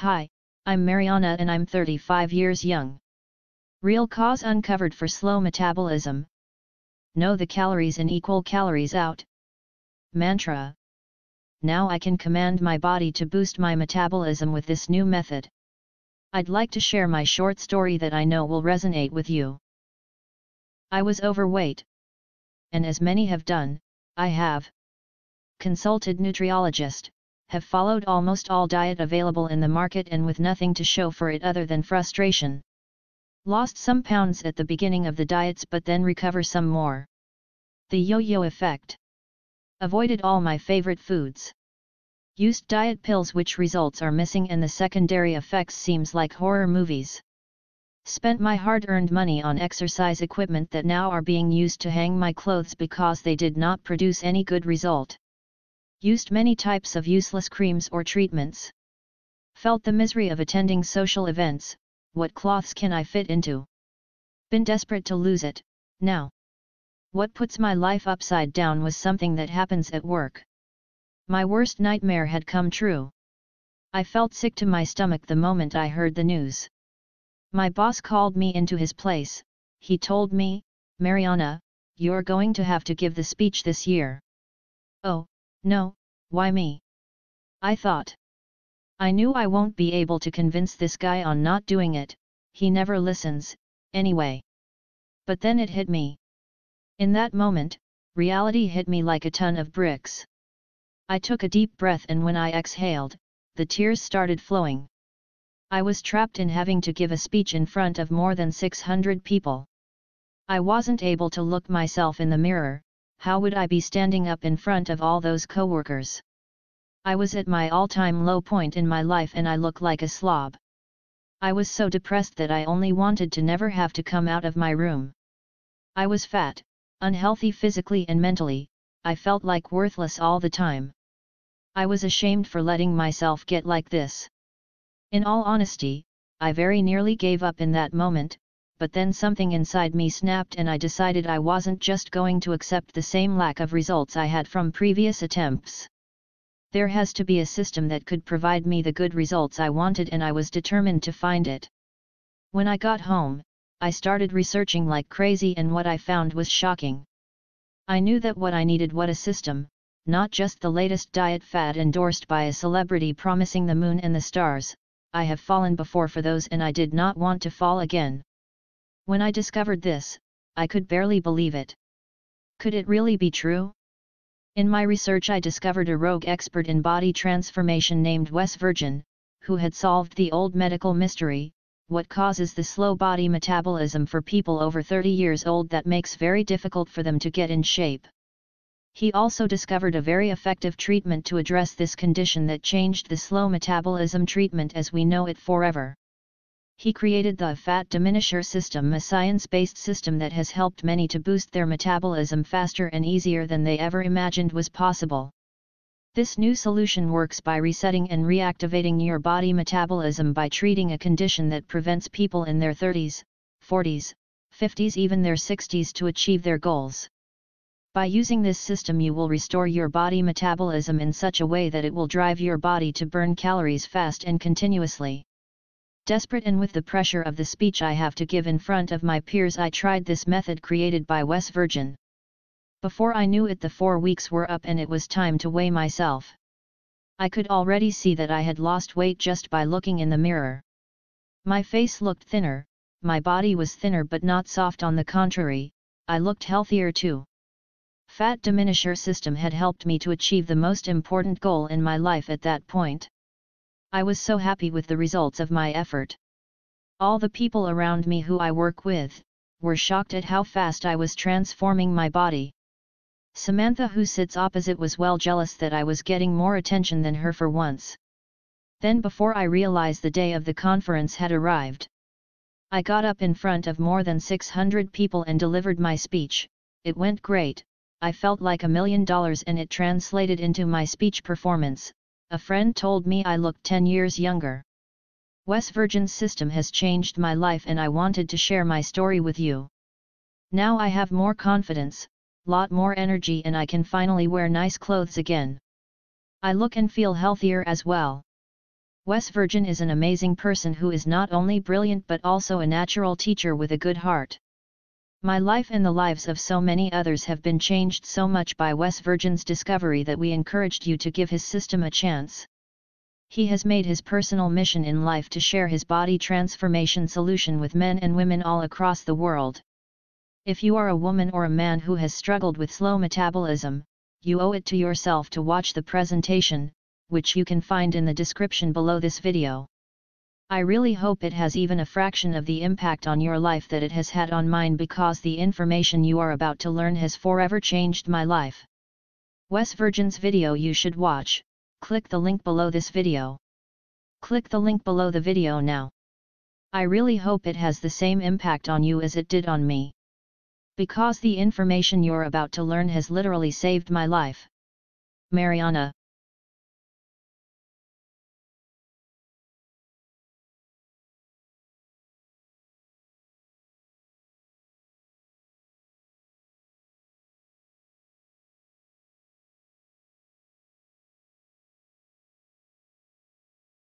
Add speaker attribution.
Speaker 1: Hi, I'm Mariana and I'm 35 years young. Real cause uncovered for slow metabolism. Know the calories in equal calories out. Mantra. Now I can command my body to boost my metabolism with this new method. I'd like to share my short story that I know will resonate with you. I was overweight. And as many have done, I have consulted nutriologist, have followed almost all diet available in the market and with nothing to show for it other than frustration. Lost some pounds at the beginning of the diets but then recover some more. The yo-yo effect. Avoided all my favorite foods. Used diet pills which results are missing and the secondary effects seems like horror movies. Spent my hard-earned money on exercise equipment that now are being used to hang my clothes because they did not produce any good result. Used many types of useless creams or treatments. Felt the misery of attending social events, what cloths can I fit into? Been desperate to lose it, now. What puts my life upside down was something that happens at work. My worst nightmare had come true. I felt sick to my stomach the moment I heard the news. My boss called me into his place, he told me, Mariana, you're going to have to give the speech this year. Oh, no, why me? I thought. I knew I won't be able to convince this guy on not doing it, he never listens, anyway. But then it hit me. In that moment, reality hit me like a ton of bricks. I took a deep breath and when I exhaled, the tears started flowing. I was trapped in having to give a speech in front of more than 600 people. I wasn't able to look myself in the mirror, how would I be standing up in front of all those coworkers? I was at my all-time low point in my life and I look like a slob. I was so depressed that I only wanted to never have to come out of my room. I was fat, unhealthy physically and mentally, I felt like worthless all the time. I was ashamed for letting myself get like this. In all honesty, I very nearly gave up in that moment, but then something inside me snapped and I decided I wasn't just going to accept the same lack of results I had from previous attempts. There has to be a system that could provide me the good results I wanted and I was determined to find it. When I got home, I started researching like crazy and what I found was shocking. I knew that what I needed was a system, not just the latest diet fad endorsed by a celebrity promising the moon and the stars, I have fallen before for those and I did not want to fall again. When I discovered this, I could barely believe it. Could it really be true? In my research I discovered a rogue expert in body transformation named Wes Virgin, who had solved the old medical mystery, what causes the slow body metabolism for people over 30 years old that makes very difficult for them to get in shape. He also discovered a very effective treatment to address this condition that changed the slow metabolism treatment as we know it forever. He created the Fat Diminisher System a science-based system that has helped many to boost their metabolism faster and easier than they ever imagined was possible. This new solution works by resetting and reactivating your body metabolism by treating a condition that prevents people in their 30s, 40s, 50s even their 60s to achieve their goals. By using this system you will restore your body metabolism in such a way that it will drive your body to burn calories fast and continuously. Desperate and with the pressure of the speech I have to give in front of my peers I tried this method created by Wes Virgin. Before I knew it the four weeks were up and it was time to weigh myself. I could already see that I had lost weight just by looking in the mirror. My face looked thinner, my body was thinner but not soft on the contrary, I looked healthier too. Fat diminisher system had helped me to achieve the most important goal in my life at that point. I was so happy with the results of my effort. All the people around me who I work with, were shocked at how fast I was transforming my body. Samantha who sits opposite was well jealous that I was getting more attention than her for once. Then before I realized the day of the conference had arrived. I got up in front of more than 600 people and delivered my speech, it went great, I felt like a million dollars and it translated into my speech performance, a friend told me I looked 10 years younger. Wes Virgin's system has changed my life and I wanted to share my story with you. Now I have more confidence, lot more energy and I can finally wear nice clothes again. I look and feel healthier as well. Wes Virgin is an amazing person who is not only brilliant but also a natural teacher with a good heart. My life and the lives of so many others have been changed so much by Wes Virgin's discovery that we encouraged you to give his system a chance. He has made his personal mission in life to share his body transformation solution with men and women all across the world. If you are a woman or a man who has struggled with slow metabolism, you owe it to yourself to watch the presentation, which you can find in the description below this video. I really hope it has even a fraction of the impact on your life that it has had on mine because the information you are about to learn has forever changed my life. Wes Virgin's video you should watch, click the link below this video. Click the link below the video now. I really hope it has the same impact on you as it did on me. Because the information you're about to learn has literally saved my life. Mariana